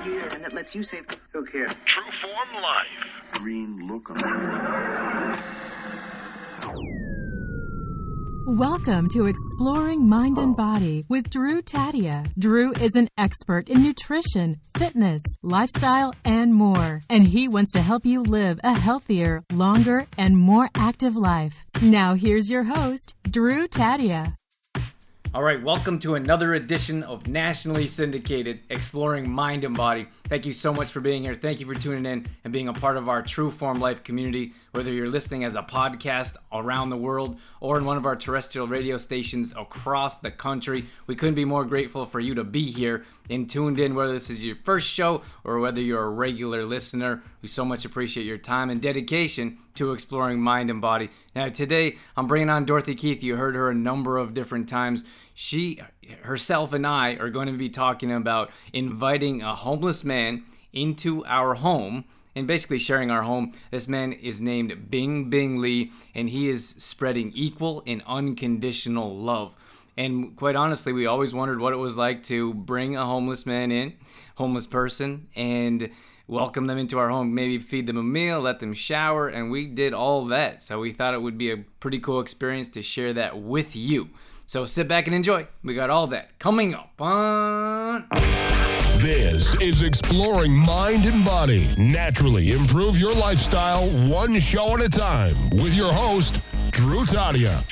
technology and that lets you save. Who cares? True Form Life. Green look Welcome to Exploring Mind and oh. Body with Drew Tadia. Drew is an expert in nutrition, fitness, lifestyle, and more. And he wants to help you live a healthier, longer, and more active life. Now, here's your host, Drew Tadia. All right, welcome to another edition of nationally syndicated Exploring Mind and Body. Thank you so much for being here. Thank you for tuning in and being a part of our True Form Life community, whether you're listening as a podcast around the world or in one of our terrestrial radio stations across the country. We couldn't be more grateful for you to be here and tuned in, whether this is your first show or whether you're a regular listener. We so much appreciate your time and dedication to exploring mind and body. Now, today I'm bringing on Dorothy Keith. You heard her a number of different times. She, herself, and I are going to be talking about inviting a homeless man into our home and basically sharing our home. This man is named Bing Bing Lei, and he is spreading equal and unconditional love. And quite honestly, we always wondered what it was like to bring a homeless man in, homeless person, and welcome them into our home, maybe feed them a meal, let them shower, and we did all that. So we thought it would be a pretty cool experience to share that with you. So sit back and enjoy. We got all that coming up on. This is Exploring Mind and Body. Naturally improve your lifestyle one show at a time with your host, Drew Tadia.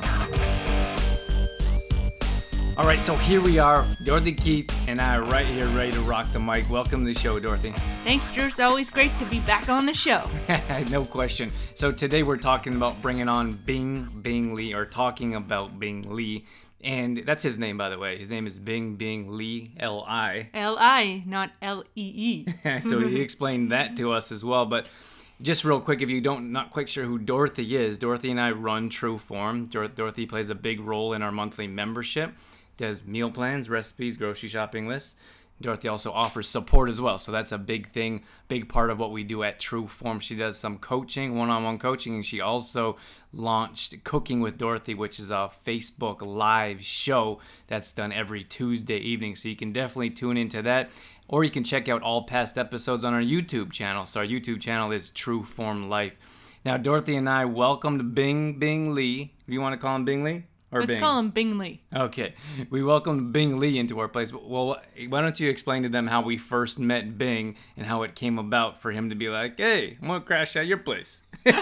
All right, so here we are, Dorothy Keith and I are right here ready to rock the mic. Welcome to the show, Dorothy. Thanks, Drew. It's always great to be back on the show. no question. So today we're talking about bringing on Bing Bing Lei, or talking about Bing Lei. And that's his name, by the way. His name is Bing Bing Lei, L I. L I, not L E E. so he explained that to us as well. But just real quick, if you don't not quite sure who Dorothy is, Dorothy and I run True Form. Dor- Dorothy plays a big role in our monthly membership, does meal plans, recipes, grocery shopping lists. Dorothy also offers support as well. So that's a big thing, big part of what we do at True Form. She does some coaching, one on one coaching, and she also launched Cooking with Dorothy, which is a Facebook live show that's done every Tuesday evening. So you can definitely tune into that. Or you can check out all past episodes on our YouTube channel. So our YouTube channel is True Form Life. Now, Dorothy and I welcomed Bing Bing Lei. Do you want to call him Bing Lei? Or Let's Bing? call him Bingley. Okay, we welcomed Bing Lei into our place. Well, why don't you explain to them how we first met Bing and how it came about for him to be like, "Hey, I'm gonna crash at your place."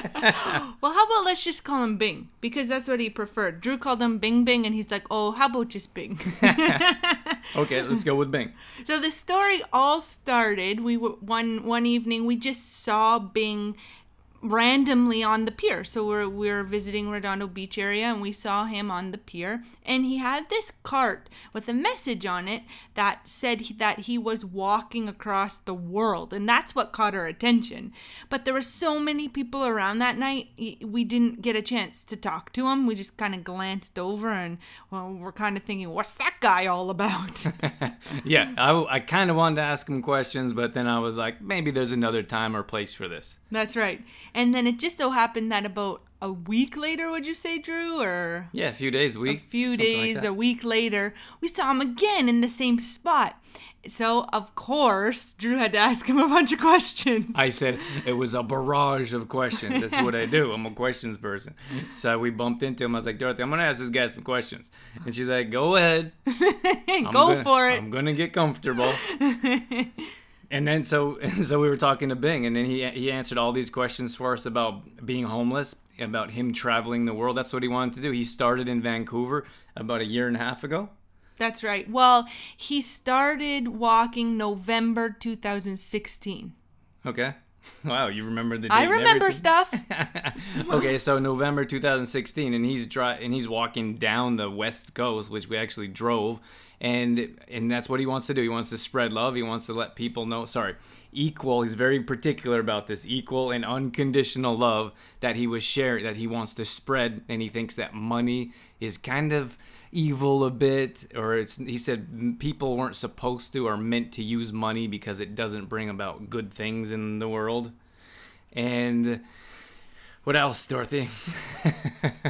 Well, how about let's just call him Bing because that's what he preferred. Drew called him Bing Bing, and he's like, "Oh, how about just Bing?" okay, let's go with Bing. so the story all started. We were one one evening. We just saw Bing randomly on the pier. So we're we're visiting Redondo Beach area and we saw him on the pier and he had this cart with a message on it that said he- that he was walking across the world and that's what caught our attention. But there were so many people around that night we didn't get a chance to talk to him. We just kind of glanced over and well, we're kind of thinking what's that guy all about? Yeah, I, I kind of wanted to ask him questions, but then I was like, maybe there's another time or place for this. that's right. And then it just so happened that about a week later, would you say, Drew, or Yeah, a few days, a week, a few something like days, a week later, we saw him again in the same spot. So, of course, Drew had to ask him a bunch of questions. I said it was a barrage of questions. That's what I do. I'm a questions person. So we bumped into him. I was like, Dorothy, I'm gonna ask this guy some questions, and she's like, Go ahead. Go gonna- for it. I'm gonna get comfortable. and then so so we were talking to Bing, and then he he answered all these questions for us about being homeless, about him traveling the world. That's what he wanted to do. He started in Vancouver about a year and a half ago. That's right. Well, he started walking November 2016. Okay. Wow, you remember the date I remember stuff. okay, so November 2016, and he's dri- and he's walking down the West Coast, which we actually drove, and and that's what he wants to do. He wants to spread love. He wants to let people know. Sorry, equal. He's very particular about this equal and unconditional love that he was sharing, that he wants to spread, and he thinks that money is kind of evil a bit or it's he said people weren't supposed to or meant to use money because it doesn't bring about good things in the world and what else dorothy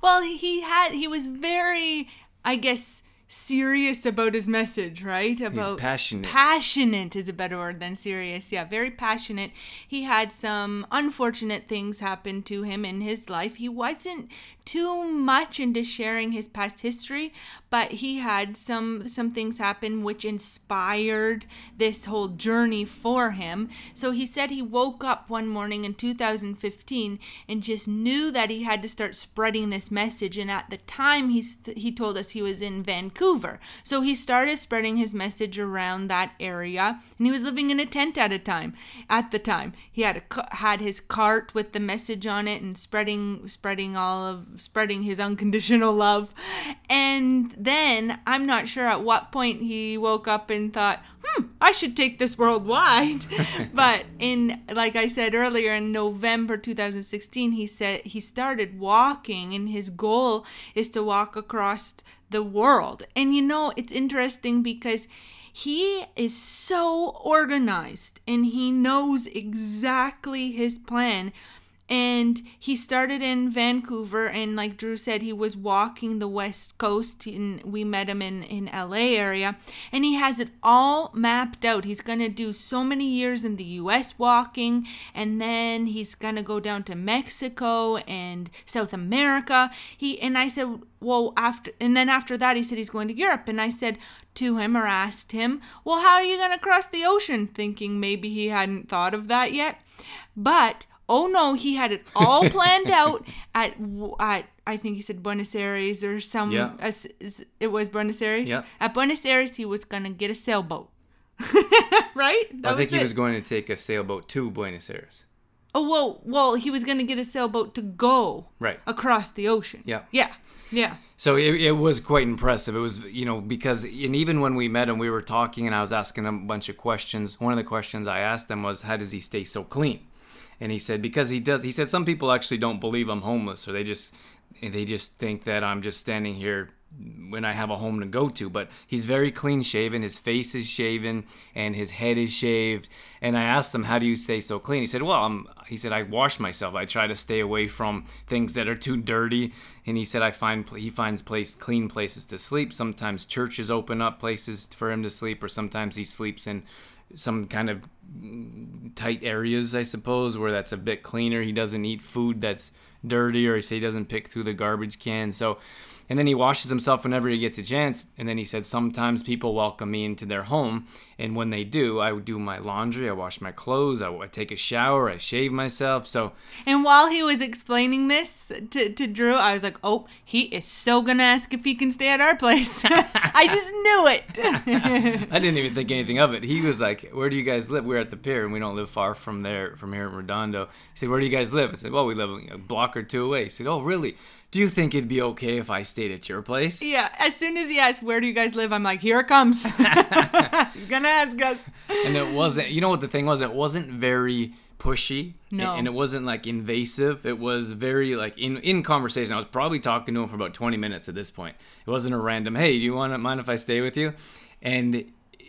Well, he had he was very, I guess, serious about his message, right? About passionate. Passionate is a better word than serious. Yeah, very passionate. He had some unfortunate things happen to him in his life. He wasn't too much into sharing his past history, but he had some some things happen which inspired this whole journey for him. So he said he woke up one morning in 2015 and just knew that he had to start spreading this message and at the time he he told us he was in Vancouver. So he started spreading his message around that area and he was living in a tent at a time. At the time, he had a, had his cart with the message on it and spreading spreading all of spreading his unconditional love. And then I'm not sure at what point he woke up and thought, hmm, I should take this worldwide. but in, like I said earlier, in November 2016, he said he started walking, and his goal is to walk across the world. And you know, it's interesting because he is so organized and he knows exactly his plan and he started in Vancouver and like Drew said he was walking the west coast and we met him in in LA area and he has it all mapped out. He's going to do so many years in the US walking and then he's going to go down to Mexico and South America. He and I said well after and then after that he said he's going to Europe and I said to him or asked him well how are you going to cross the ocean? thinking maybe he hadn't thought of that yet. But Oh no, he had it all planned out at at I think he said Buenos Aires or some. Yeah. Uh, it was Buenos Aires. Yeah. At Buenos Aires, he was gonna get a sailboat. right? That I think was he it. was going to take a sailboat to Buenos Aires. Oh well, well, he was gonna get a sailboat to go right across the ocean. Yeah. Yeah. Yeah. So it, it was quite impressive. It was, you know, because, and even when we met him, we were talking and I was asking him a bunch of questions. One of the questions I asked him was, how does he stay so clean? And he said because he does he said some people actually don't believe I'm homeless or they just they just think that I'm just standing here when I have a home to go to. But he's very clean shaven. His face is shaven and his head is shaved. And I asked him, "How do you stay so clean?" He said, "Well, I'm." He said, "I wash myself. I try to stay away from things that are too dirty." And he said, "I find he finds place clean places to sleep. Sometimes churches open up places for him to sleep, or sometimes he sleeps in." some kind of tight areas, I suppose, where that's a bit cleaner. He doesn't eat food that's dirty, or he say he doesn't pick through the garbage can. So and then he washes himself whenever he gets a chance. And then he said, Sometimes people welcome me into their home. And when they do, I would do my laundry, I wash my clothes, I would take a shower, I shave myself. So. And while he was explaining this to, to Drew, I was like, Oh, he is so going to ask if he can stay at our place. I just knew it. I didn't even think anything of it. He was like, Where do you guys live? We're at the pier and we don't live far from there, from here in Redondo. He said, Where do you guys live? I said, Well, we live a block or two away. He said, Oh, really? do you think it'd be okay if I stayed at your place? Yeah, as soon as he asked, where do you guys live? I'm like, here it comes. He's gonna ask us. And it wasn't, you know what the thing was? It wasn't very pushy. No. And it wasn't like invasive. It was very like in, in conversation. I was probably talking to him for about 20 minutes at this point. It wasn't a random, hey, do you want to mind if I stay with you? And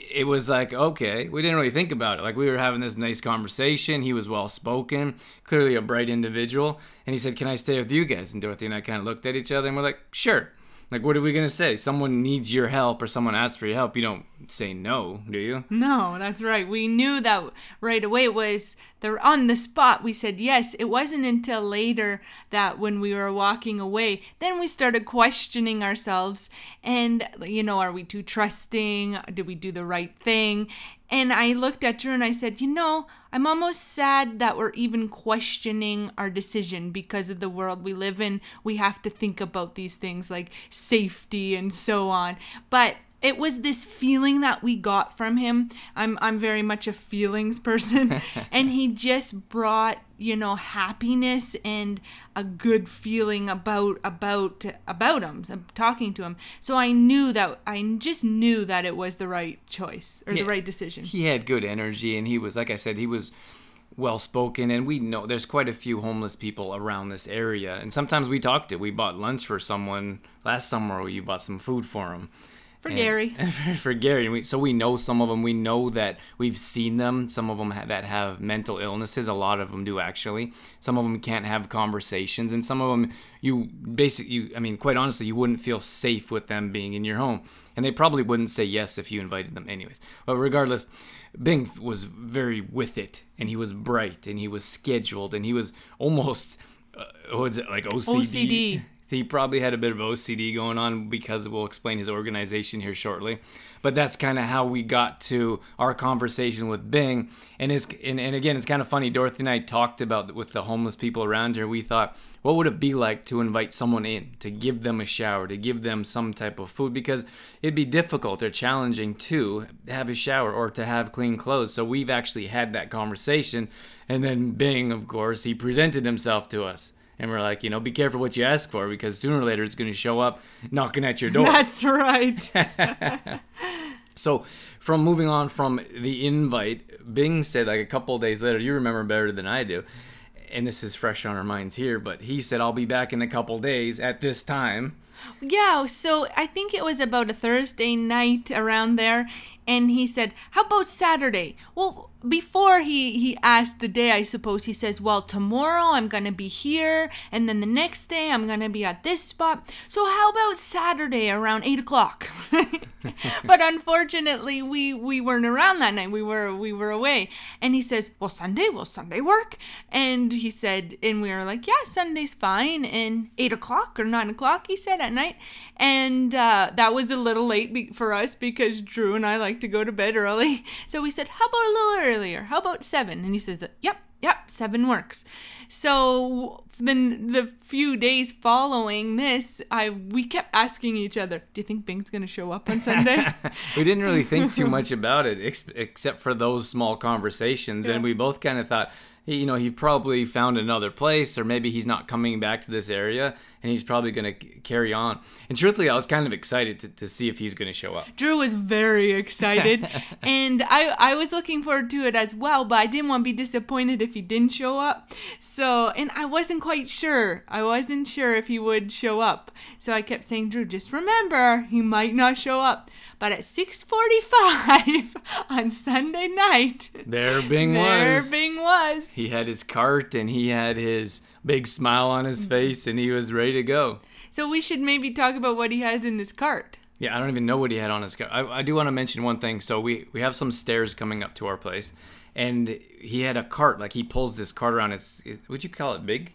it was like okay we didn't really think about it like we were having this nice conversation he was well spoken clearly a bright individual and he said can i stay with you guys and dorothy and i kind of looked at each other and we're like sure like, what are we gonna say? Someone needs your help, or someone asks for your help. You don't say no, do you? No, that's right. We knew that right away. It was the on the spot. We said yes. It wasn't until later that when we were walking away, then we started questioning ourselves. And you know, are we too trusting? Did we do the right thing? And I looked at Drew and I said, You know, I'm almost sad that we're even questioning our decision because of the world we live in. We have to think about these things like safety and so on. But it was this feeling that we got from him. I'm I'm very much a feelings person and he just brought, you know, happiness and a good feeling about about about him, talking to him. So I knew that I just knew that it was the right choice or yeah, the right decision. He had good energy and he was like I said, he was well spoken and we know there's quite a few homeless people around this area and sometimes we talked to we bought lunch for someone last summer you bought some food for him For And- Gary. for, for Gary. And we, so we know some of them. We know that we've seen them. Some of them ha- that have mental illnesses. A lot of them do actually. Some of them can't have conversations, and some of them you basically, you, I mean, quite honestly, you wouldn't feel safe with them being in your home, and they probably wouldn't say yes if you invited them, anyways. But regardless. Bing was very with it, and he was bright, and he was scheduled, and he was almost, uh, what's it like OCD? OCD. He probably had a bit of OCD going on because we'll explain his organization here shortly. But that's kind of how we got to our conversation with Bing. And, is and, and again, it's kind of funny. Dorothy and I talked about with the homeless people around here. We thought, what would it be like to invite someone in, to give them a shower, to give them some type of food? Because it'd be difficult or challenging to have a shower or to have clean clothes. So we've actually had that conversation. And then Bing, of course, he presented himself to us. And we're like, you know, be careful what you ask for because sooner or later it's going to show up knocking at your door. That's right. So, from moving on from the invite, Bing said like a couple of days later, you remember better than I do, and this is fresh on our minds here, but he said, I'll be back in a couple of days at this time. Yeah, so I think it was about a Thursday night around there, and he said, "How about Saturday?" Well, before he he asked the day, I suppose he says, "Well, tomorrow I'm gonna be here, and then the next day I'm gonna be at this spot. So how about Saturday around eight o'clock?" but unfortunately, we we weren't around that night. We were we were away, and he says, "Well, Sunday, will Sunday work?" And he said, and we were like, "Yeah, Sunday's fine." And eight o'clock or nine o'clock, he said at night, and uh, that was a little late for us because Drew and I like to go to bed early. So we said, "How about a little earlier? How about seven? And he says, "Yep." Yep, seven works. So then the few days following this, I we kept asking each other, "Do you think Bing's gonna show up on Sunday?" we didn't really think too much about it ex- except for those small conversations and we both kind of thought you know he probably found another place or maybe he's not coming back to this area and he's probably going to carry on and truthfully i was kind of excited to, to see if he's going to show up Drew was very excited, and I I was looking forward to it as well. But I didn't want to be disappointed if he didn't show up. So, and I wasn't quite sure. I wasn't sure if he would show up. So I kept saying, Drew, just remember he might not show up. But at 6:45 on Sunday night, there bing there was Bing was. He had his cart and he had his big smile on his mm-hmm. face and he was ready to go So we should maybe talk about what he has in his cart. Yeah, I don't even know what he had on his cart. I, I do want to mention one thing. So we we have some stairs coming up to our place, and he had a cart. Like he pulls this cart around. It's it, would you call it big?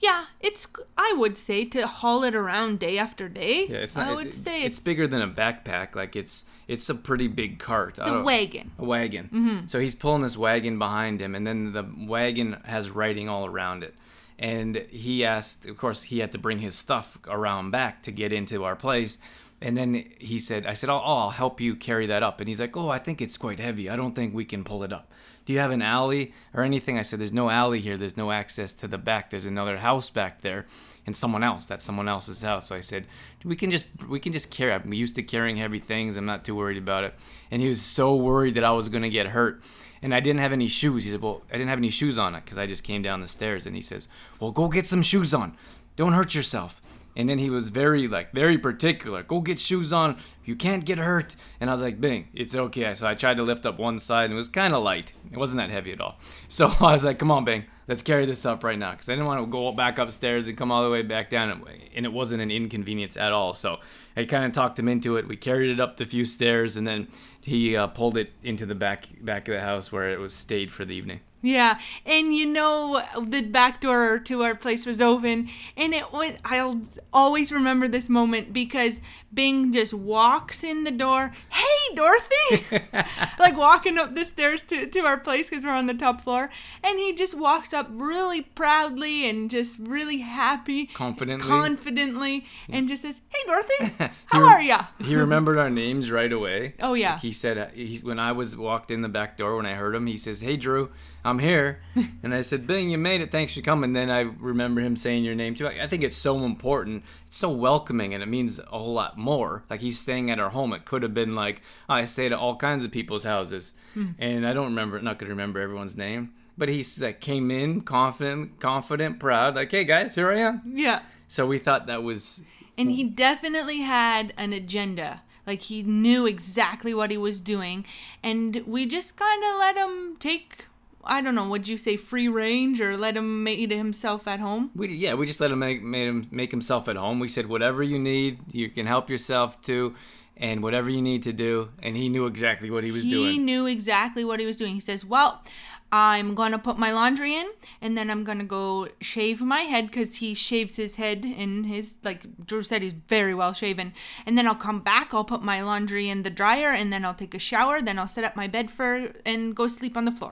Yeah, it's I would say to haul it around day after day. Yeah, it's not. I would it- say it's, bigger than a backpack. Like it's it's a pretty big cart. It's a wagon. A wagon. Mm -hmm. So he's pulling this wagon behind him, and then the wagon has writing all around it. And he asked, of course, he had to bring his stuff around back to get into our place. And then he said, I said, oh, oh, I'll help you carry that up. And he's like, oh, I think it's quite heavy. I don't think we can pull it up. Do you have an alley or anything? I said, there's no alley here. There's no access to the back. There's another house back there and someone else. That's someone else's house. So I said, we can just we can just carry. I'm used to carrying heavy things. I'm not too worried about it. And he was so worried that I was gonna get hurt. And I didn't have any shoes. He said, well, I didn't have any shoes on it because I just came down the stairs. And he says, well, go get some shoes on. Don't hurt yourself. And then he was very like very particular. Go get shoes on. You can't get hurt. And I was like, Bing, it's okay. So I tried to lift up one side and it was kind of light. It wasn't that heavy at all. So I was like, come on, Bing, let's carry this up right now. Because I didn't want to go back upstairs and come all the way back down. And it wasn't an inconvenience at all. So I kind of talked him into it. We carried it up the few stairs and then he uh, pulled it into the back back of the house where it was stayed for the evening. Yeah, and you know the back door to our place was open, and it was. I'll always remember this moment because Bing just walks in the door. Hey, Dorothy! like walking up the stairs to to our place because we're on the top floor, and he just walks up really proudly and just really happy, Confidently. confidently, and just says, "Hey, Dorothy, how are ya?" he remembered our names right away. Oh, yeah. Like he said uh, he's when I was walked in the back door when I heard him. He says, "Hey Drew, I'm here," and I said, "Bing, you made it. Thanks for coming." Then I remember him saying your name too. I I think it's so important. It's so welcoming, and it means a whole lot more. Like he's staying at our home. It could have been like oh, I stayed at all kinds of people's houses, Hmm. and I don't remember. Not gonna remember everyone's name. But he like came in confident, confident, proud. Like, hey guys, here I am. Yeah. So we thought that was and he definitely had an agenda. Like he knew exactly what he was doing, and we just kind of let him take. I don't know. Would you say free range or let him make himself at home? We yeah, we just let him make made him make himself at home. We said whatever you need, you can help yourself to, and whatever you need to do. And he knew exactly what he was he doing. He knew exactly what he was doing. He says, "Well, I'm gonna put my laundry in, and then I'm gonna go shave my head because he shaves his head in his like Drew said he's very well shaven. And then I'll come back. I'll put my laundry in the dryer, and then I'll take a shower. Then I'll set up my bed for and go sleep on the floor.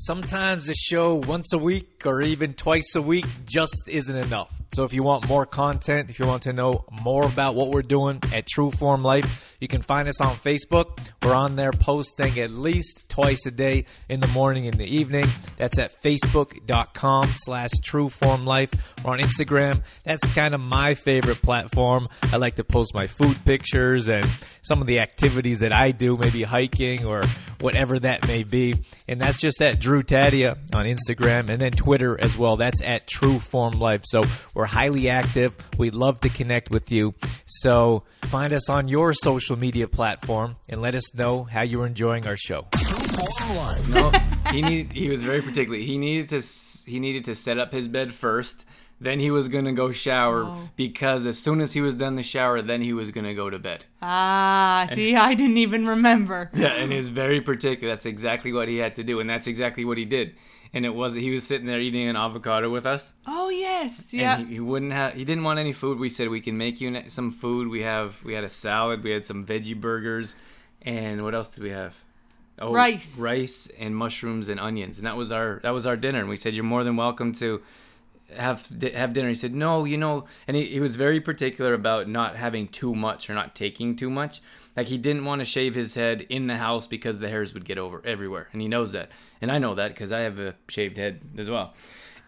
Sometimes a show once a week or even twice a week just isn't enough. So if you want more content, if you want to know more about what we're doing at True Form Life, you can find us on Facebook. We're on there posting at least twice a day in the morning and the evening. That's at facebook.com slash True Form Life or on Instagram. That's kind of my favorite platform. I like to post my food pictures and some of the activities that I do, maybe hiking or whatever that may be. And that's just at Drew Tadia on Instagram and then Twitter as well. That's at True Form Life. So we're highly active. We'd love to connect with you. So find us on your social media platform and let us know how you're enjoying our show. True Form Life. no, he. He was very particular. He needed to. He needed to set up his bed first. Then he was gonna go shower Oh. because as soon as he was done the shower, then he was gonna go to bed. Ah, see, I didn't even remember. Yeah, and he's very particular. That's exactly what he had to do, and that's exactly what he did. And it was he was sitting there eating an avocado with us, Oh yes, yeah. and he, he wouldn't have. He didn't want any food. We said we can make you some food. We have we had a salad. We had some veggie burgers, and what else did we have? Oh, Rice. rice, and mushrooms and onions, and that was our that was our dinner. And we said you're more than welcome to have have dinner. He said no, you know, and he, he was very particular about not having too much or not taking too much. Like he didn't want to shave his head in the house because the hairs would get over everywhere, and he knows that, and I know that because I have a shaved head as well,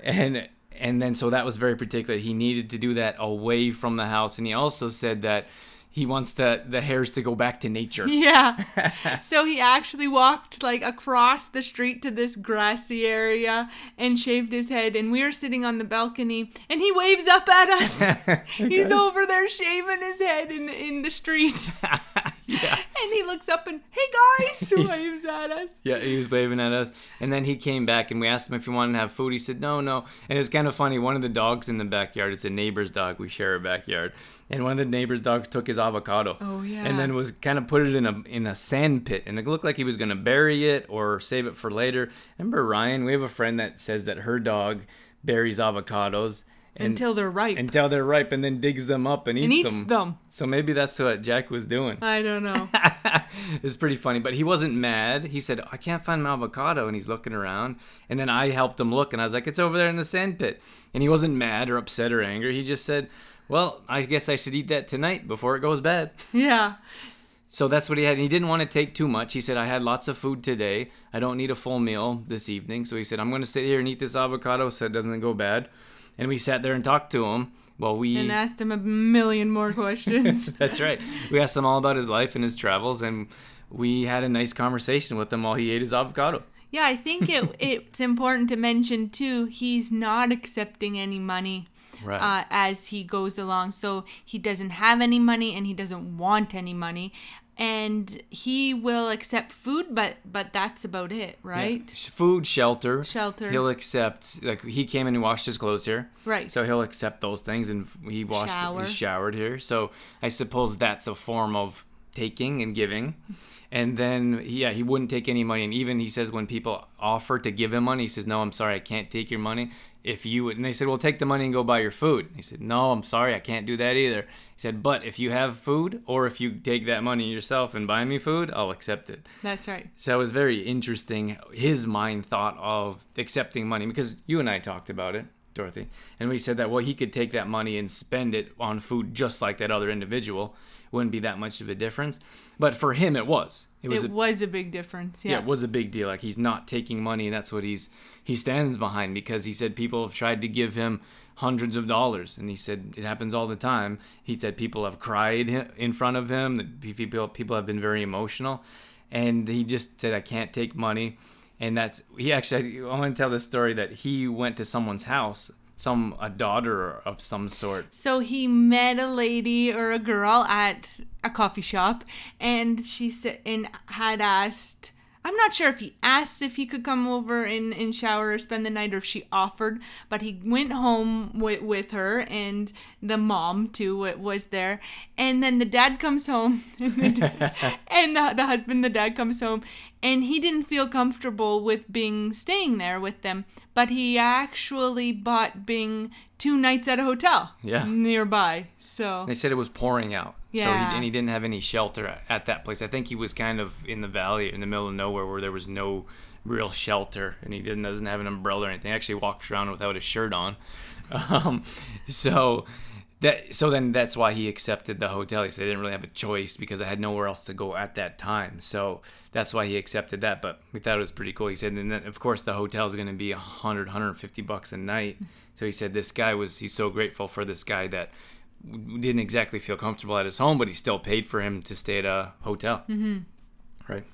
and and then so that was very particular. He needed to do that away from the house, and he also said that he wants the the hairs to go back to nature. Yeah. so he actually walked like across the street to this grassy area and shaved his head. And we are sitting on the balcony and he waves up at us. He's does. over there shaving his head in, in the street. Yeah. And he looks up and, hey guys, waves at us. Yeah, he was waving at us. And then he came back and we asked him if he wanted to have food. He said, no, no. And it's kind of funny. One of the dogs in the backyard, it's a neighbor's dog. We share a backyard. And one of the neighbor's dogs took his avocado. Oh, yeah. And then was kind of put it in a in a sand pit. And it looked like he was going to bury it or save it for later. Remember Ryan? We have a friend that says that her dog buries avocados. And, Until they're ripe. until they're ripe and then digs them up and eats, And eats them. them. So maybe that's what Jack was doing. I don't know. it's pretty funny, but he wasn't mad. He said, "I can't find my avocado," and he's looking around. And then I helped him look, and I was like, "It's over there in the sand pit." And he wasn't mad or upset or angry. He just said, "Well, I guess I should eat that tonight before it goes bad." yeah. So that's what he had. And he didn't want to take too much. He said, "I had lots of food today. I don't need a full meal this evening." So he said, "I'm going to sit here and eat this avocado so it doesn't go bad." And we sat there and talked to him. Well, we And asked him a million more questions. That's right. We asked him all about his life and his travels, and we had a nice conversation with him while he ate his avocado. Yeah, I think it it's important to mention too. He's not accepting any money Right. uh, as he goes along. So he doesn't have any money and he doesn't want any money, and he will accept food, but but that's about it, right? Yeah. Food, shelter. Shelter. He'll accept, like, he came in and washed his clothes here. Right. So he'll accept those things, and he washed, Shower. he showered here. So I suppose that's a form of taking and giving. And then, yeah, he wouldn't take any money. And even he says when people offer to give him money, he says, No, I'm sorry, I can't take your money. If you would, and they said, Well, take the money and go buy your food. He said, No, I'm sorry, I can't do that either. He said, But if you have food, or if you take that money yourself and buy me food, I'll accept it. That's right. So it was very interesting his mind thought of accepting money because you and I talked about it, Dorothy, and we said that well he could take that money and spend it on food just like that other individual. Wouldn't be that much of a difference, but for him it was. It was it a, was a big difference. Yeah. yeah, it was a big deal. Like he's not taking money, and that's what he's he stands behind because he said people have tried to give him hundreds of dollars, and he said it happens all the time. He said people have cried in front of him. That people people have been very emotional, and he just said I can't take money, and that's he actually. I want to tell this story that he went to someone's house. Some a daughter of some sort. So he met a lady or a girl at a coffee shop, and she said and had asked. I'm not sure if he asked if he could come over and, and shower or spend the night, or if she offered. But he went home with, with her, and the mom too wa- was there. And then the dad comes home, and, the, and the, the husband, the dad comes home, and he didn't feel comfortable with being staying there with them. But he actually bought Bing two nights at a hotel Yeah. nearby. So They said it was pouring out. So Yeah. he, and he didn't have any shelter at, at that place. I think he was kind of in the valley, in the middle of nowhere, where there was no real shelter, and he didn't doesn't have an umbrella or anything. He actually walks around without a shirt on. Um, so that so then that's why he accepted the hotel. He said he didn't really have a choice because I had nowhere else to go at that time. So that's why he accepted that. But we thought it was pretty cool. He said, and then of course the hotel is going to be 100, 150 bucks a night. So he said this guy was he's so grateful for this guy that didn't exactly feel comfortable at his home, but he still paid for him to stay at a hotel. Mm-hmm. Right.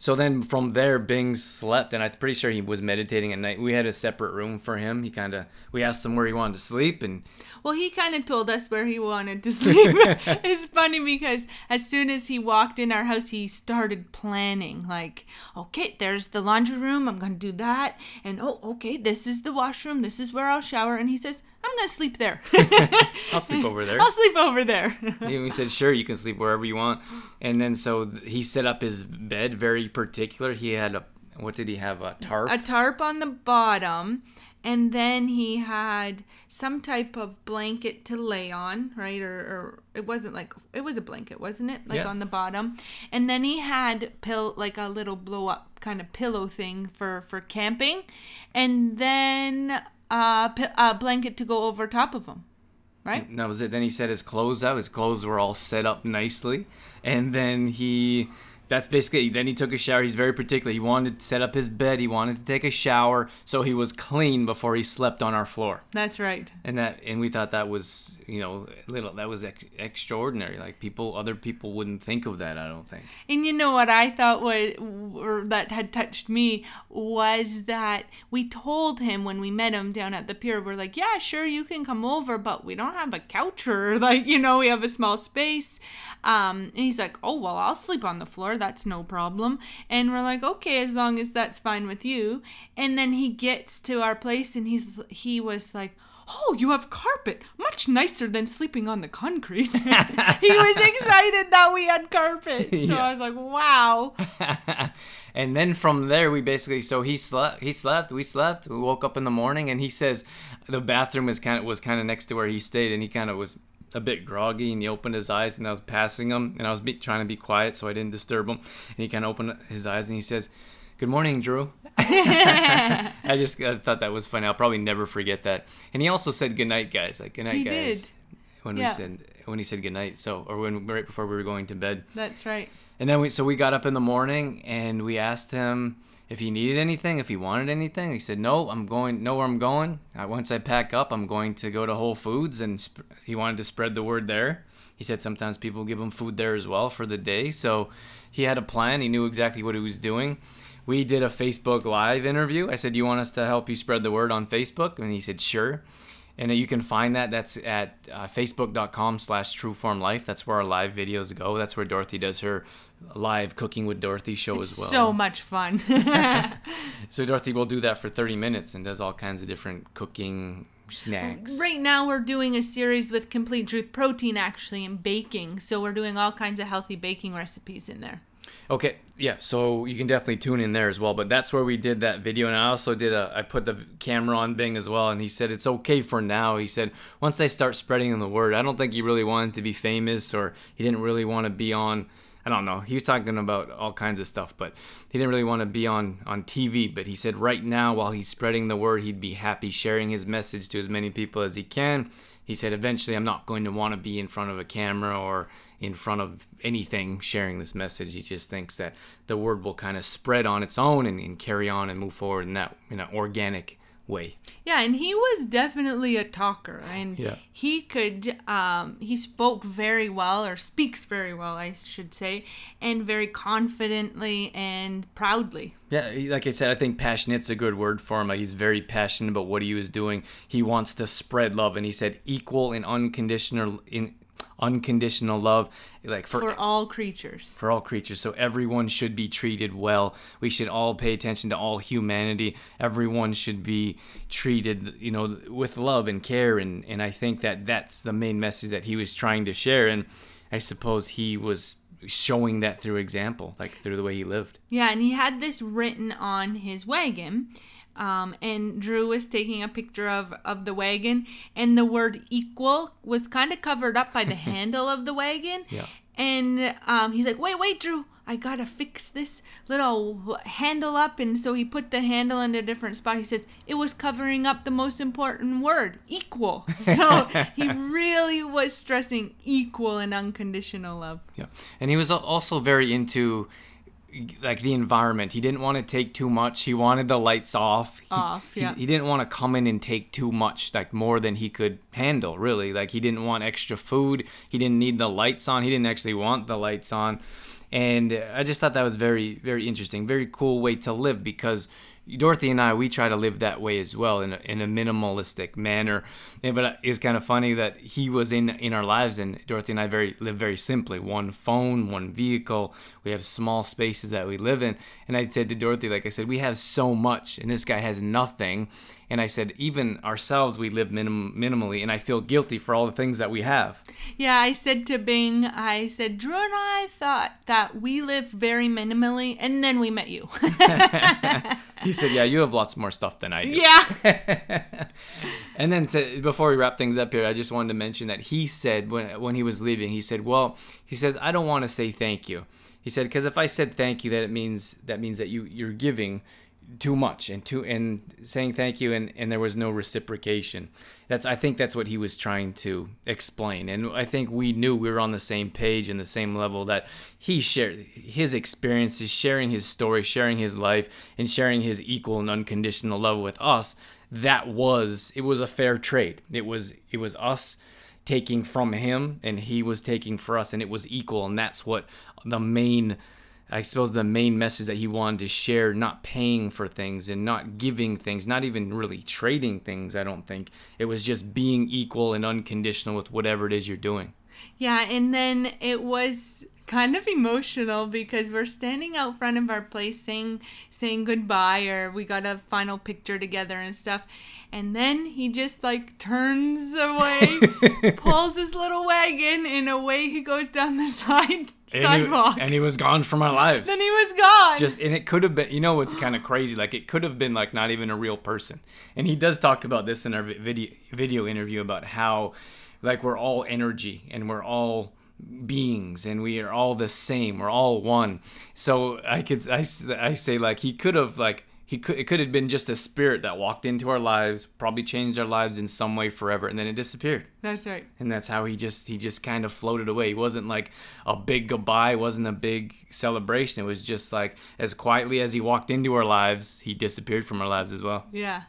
So then from there, Bing slept, and I'm pretty sure he was meditating at night. We had a separate room for him. He kind of we asked him where he wanted to sleep, and Well, he kind of told us where he wanted to sleep. it's funny because as soon as he walked in our house, he started planning. Like, okay, there's the laundry room. I'm going to do that. And oh, okay, this is the washroom. This is where I'll shower. And he says, I'm going to sleep there. I'll sleep over there. I'll sleep over there. And we said, sure, you can sleep wherever you want. And then so he set up his bed very particular. He had a what did he have? A tarp. a tarp on the bottom. And then he had some type of blanket to lay on, right? Or, or it wasn't like it was a blanket, wasn't it? Like Yeah. on the bottom. And then he had pill like a little blow up kind of pillow thing for for camping, and then a, pi- a blanket to go over top of him, right? And that was it. Then he set his clothes out. His clothes were all set up nicely. And then he, that's basically, then he took a shower. He's very particular. He wanted to set up his bed. He wanted to take a shower. So he was clean before he slept on our floor. That's right. And that, and we thought that was, you know, little, that was ex- extraordinary. Like people, other people wouldn't think of that, I don't think. And you know what I thought was, or that had touched me, was that we told him when we met him down at the pier, we're like, yeah, sure, you can come over, but we don't have a couch or like, you know, we have a small space. Um, and he's like, oh, well, I'll sleep on the floor. That's no problem. And we're like, okay, as long as that's fine with you. And then he gets to our place and he's, he was like, Oh, you have carpet. Much nicer than sleeping on the concrete. he was excited that we had carpet. So Yeah. I was like, wow. and then from there we basically so he slept he slept we slept we woke up in the morning and he says the bathroom was kind of was kind of next to where he stayed and he kind of was a bit groggy and he opened his eyes and I was passing him and I was be, trying to be quiet so I didn't disturb him. And he kind of opened his eyes and he says good morning Drew. I just I thought that was funny. I'll probably never forget that. And he also said good night guys. Like good night He guys. did. when Yeah. we said when he said good night so or when right before we were going to bed. That's right. and then we so we got up in the morning and we asked him if he needed anything, if he wanted anything. He said, "No, I'm going. Know where I'm going. Uh, once I pack up, I'm going to go to Whole Foods." And sp- he wanted to spread the word there. He said sometimes people give him food there as well for the day. So he had a plan. He knew exactly what he was doing. We did a Facebook Live interview. I said, "You want us to help you spread the word on Facebook?" And he said, "Sure." And you can find that. That's at uh, facebook.com slash trueformlife. That's where our live videos go. That's where Dorothy does her live cooking with Dorothy show It's as well. so much fun. So Dorothy will do that for 30 minutes and does all kinds of different cooking snacks. right now, we're doing a series with Complete Truth Protein actually and baking. So we're doing all kinds of healthy baking recipes in there. Okay, yeah, so you can definitely tune in there as well. But that's where we did that video, and I also did a. I put the camera on Bing as well, and he said it's okay for now. He said once they start spreading the word, I don't think he really wanted to be famous, or he didn't really want to be on. I don't know. He was talking about all kinds of stuff, but he didn't really want to be on on TV. But he said right now, while he's spreading the word, he'd be happy sharing his message to as many people as he can. He said eventually, I'm not going to want to be in front of a camera or in front of anything sharing this message. He just thinks that the word will kind of spread on its own and, and carry on and move forward in that in an organic way. Yeah, and he was definitely a talker, and Yeah. he could. Um, he spoke very well, or speaks very well, I should say, and very confidently and proudly. Yeah, like I said, I think passionate's a good word for him. Like he's very passionate about what he was doing. He wants to spread love, and he said equal and unconditional in unconditional love, like for For all creatures. for all creatures. So everyone should be treated well. We should all pay attention to all humanity. Everyone should be treated, you know, with love and care. And, and I think that that's the main message that he was trying to share. And I suppose he was showing that through example, like through the way he lived. Yeah, and he had this written on his wagon. Um, and Drew was taking a picture of, of the wagon, and the word equal was kind of covered up by the handle of the wagon. Yeah. And um, he's like, wait, wait, Drew, I gotta fix this little handle up. And so he put the handle in a different spot. He says, it was covering up the most important word, equal. So he really was stressing equal and unconditional love. Yeah, and he was also very into like the environment. He didn't want to take too much. He wanted the lights off. He, Off, he- yeah. He, didn't want to come in and take too much, like more than he could handle. Really, like he didn't want extra food. He didn't need the lights on. He didn't actually want the lights on. And I just thought that was very, very interesting, very cool way to live because Dorothy and I, we try to live that way as well in a, in a minimalistic manner. And, but uh, it's kind of funny that he was in in our lives, and Dorothy and I very live very simply: one phone, one vehicle. We have small spaces that we live in. And I said to Dorothy, like I said, we have so much, and this guy has nothing. And I said, even ourselves, we live minim- minimally, and I feel guilty for all the things that we have. Yeah, I said to Bing, I said, Drew and I thought that we live very minimally, and then we met you. He said, "Yeah, you have lots more stuff than I do." yeah. And then to, before we wrap things up here, I just wanted to mention that he said when when he was leaving, he said, "Well, he says I don't want to say thank you." He said because if I said thank you, that it means that means that you you're giving too much and too and saying thank you and and there was no reciprocation. That's I think that's what he was trying to explain. And I think we knew we were on the same page and the same level that he shared his experiences, sharing his story, sharing his life, and sharing his equal and unconditional love with us that was it was a fair trade. It was it was us taking from him and he was taking for us and it was equal and that's what the main I suppose the main message that he wanted to share, not paying for things and not giving things, not even really trading things, I don't think. It was just being equal and unconditional with whatever it is you're doing. Yeah, and then it was kind of emotional because we're standing out front of our place saying saying goodbye or we got a final picture together and stuff. And then he just like turns away, pulls his little wagon, and away he goes down the side sidewalk. And he was gone from our lives. then he was gone. just and it could have been you know what's kind of crazy like it could have been like not even a real person and he does talk about this in our video video interview about how like we're all energy and we're all beings and we are all the same we're all one so i could i, I say like he could have like he could it could have been just a spirit that walked into our lives probably changed our lives in some way forever and then it disappeared That's right. and that's how he just he just kind of floated away. He wasn't like a big goodbye, wasn't a big celebration. It was just like as quietly as he walked into our lives, he disappeared from our lives as well. Yeah.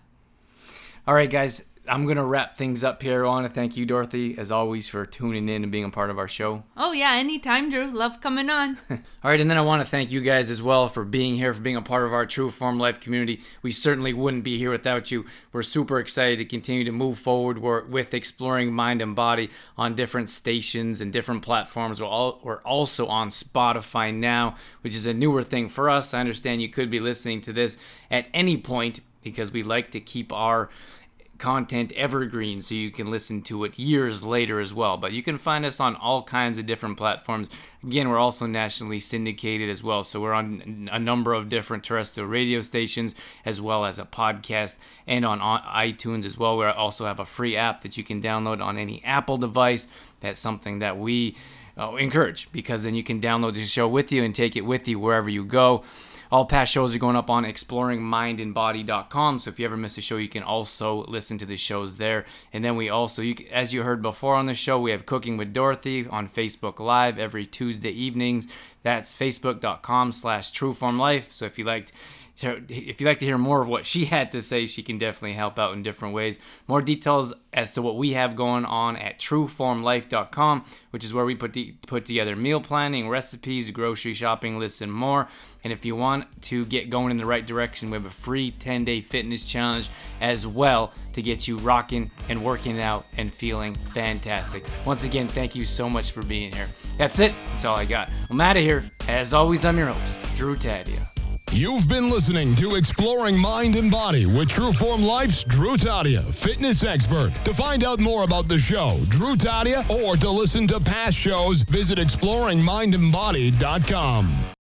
All right, guys, I'm gonna wrap things up here. I want to thank you, Dorothy, as always, for tuning in and being a part of our show. Oh yeah, anytime, Drew. Love coming on. All right, and then I want to thank you guys as well for being here, for being a part of our True Form Life community. We certainly wouldn't be here without you. We're super excited to continue to move forward with exploring mind and body on different stations and different platforms. We're, all, we're also on Spotify now, which is a newer thing for us. I understand you could be listening to this at any point because we like to keep our content evergreen so you can listen to it years later as well. But you can find us on all kinds of different platforms. Again, we're also nationally syndicated as well. So we're on a number of different terrestrial radio stations as well as a podcast and on iTunes as well. We also have a free app that you can download on any Apple device. That's something that we uh, encourage because then you can download the show with you and take it with you wherever you go. All past shows are going up on exploringmindandbody.com. So if you ever miss a show, you can also listen to the shows there. And then we also, you, as you heard before on the show, we have Cooking with Dorothy on Facebook Live every Tuesday evenings. That's facebook.com slash trueformlife. So if you liked if you'd like to hear more of what she had to say, she can definitely help out in different ways. More details as to what we have going on at trueformlife.com, which is where we put the, put together meal planning, recipes, grocery shopping lists, and more. And if you want to get going in the right direction, we have a free 10 day fitness challenge as well to get you rocking and working out and feeling fantastic. Once again, thank you so much for being here. That's it. That's all I got. I'm out of here. As always, I'm your host, Drew Tadia. You've been listening to Exploring Mind and Body with Trueform Life's Drew Tadia, fitness expert. To find out more about the show, Drew Tadia, or to listen to past shows, visit exploringmindandbody.com.